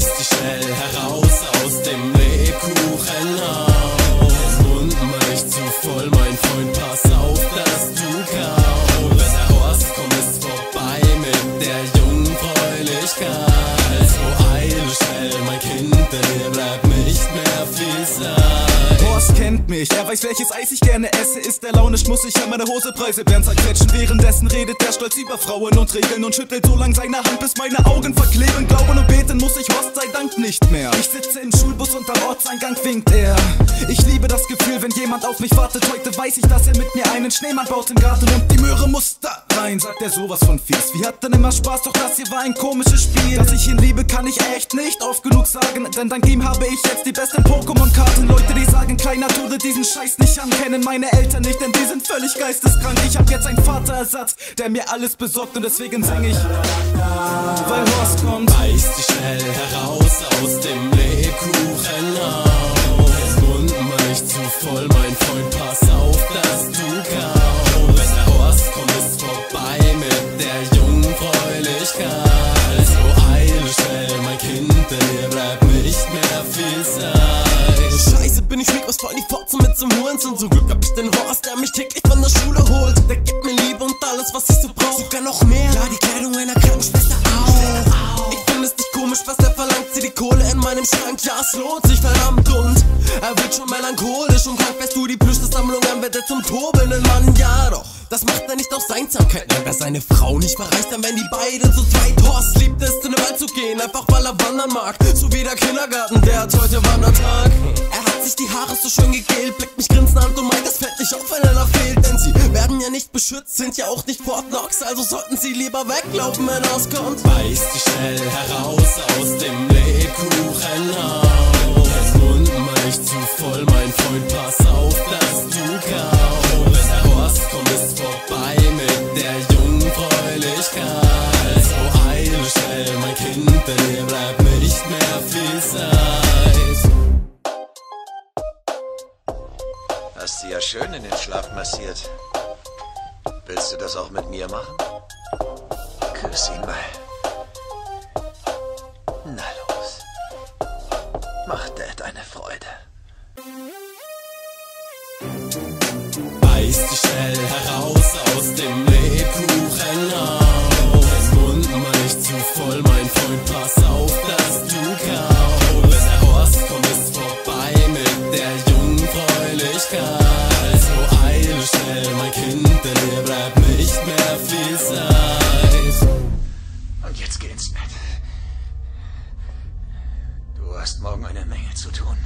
Beiß dich schnell heraus aus dem Lebkuchenhaus. Mund mich zu voll, mein Freund, pass auf, dass du kaust. Kennt mich, er weiß welches Eis ich gerne esse. Ist der launisch, muss ich an meine Hose Preise werden zerquetschen. Währenddessen redet der stolz über Frauen und Regeln und schüttelt so lang seine Hand, bis meine Augen verkleben. Glauben und beten muss ich Horst sei Dank nicht mehr. Ich sitze im Schulbus und am Ortseingang winkt er. Ich liebe das Gefühl, wenn jemand auf mich wartet. Heute weiß ich, dass er mit mir einen Schneemann baut im Garten und die Möhre muss da rein, sagt er sowas von fies. Wir hatten immer Spaß, doch das hier war ein komisches Spiel. Dass ich ihn liebe, kann ich echt nicht oft genug sagen, denn dank ihm habe ich jetzt die besten Pokémon-Karten. Leute, die sagen, kleiner Tode diesen Scheiß nicht an, kennen meine Eltern nicht, denn die sind völlig geisteskrank. Ich hab jetzt einen Vaterersatz, der mir alles besorgt und deswegen sing ich, weil Horst kommt. Beiß dich schnell heraus voll die Fotze mit zum Hurensohn. Zum Glück hab ich den Horst, der mich täglich von der Schule holt. Der gibt mir Liebe und alles, was ich so brauch. Sogar noch mehr. Ja, die Kleidung einer Krankenschwester auch. Ich find es nicht komisch, was der verlangt. Sieh die Kohle in meinem Schrank. Ja, es lohnt sich verdammt und er wird schon melancholisch und krank. Wärst du die Plüschsammlung, dann wird er zum tobenden Mann. Ja, doch. Das macht er nicht aus Seinsamkeit, nein, wer seine Frau nicht verreicht, dann wenn die beiden zu zweit Horst liebt es, in den Wald zu gehen, einfach weil er wandern mag. So wie der Kindergarten, der hat heute Wandertag. Er schön gegelt, blickt mich grinsend an und meint, es fällt nicht auf, wenn einer fehlt. Denn sie werden ja nicht beschützt, sind ja auch nicht Fort Knox, also sollten sie lieber weglaufen, wenn auskommt. Beiß dich schnell heraus aus dem Lebkuchenhaus. Mund mich zu voll, mein Freund, pass auf, dass du kaust. Wenn der Horst kommt, ist vorbei mit der Jungfräulichkeit. Also eile schnell, mein Kind, denn Hast sie ja schön in den Schlaf massiert. Willst du das auch mit mir machen? Küss ihn mal. Na los. Mach Dad eine Freude. Beiß dich schnell heraus aus dem Lebkuchenhaus. Mund mich zu voll, mein Freund, Jungfräulichkeit. Also eile schnell, mein Kind, denn hier bleibt nicht mehr viel Zeit. Und jetzt geh ins Bett. Du hast morgen eine Menge zu tun.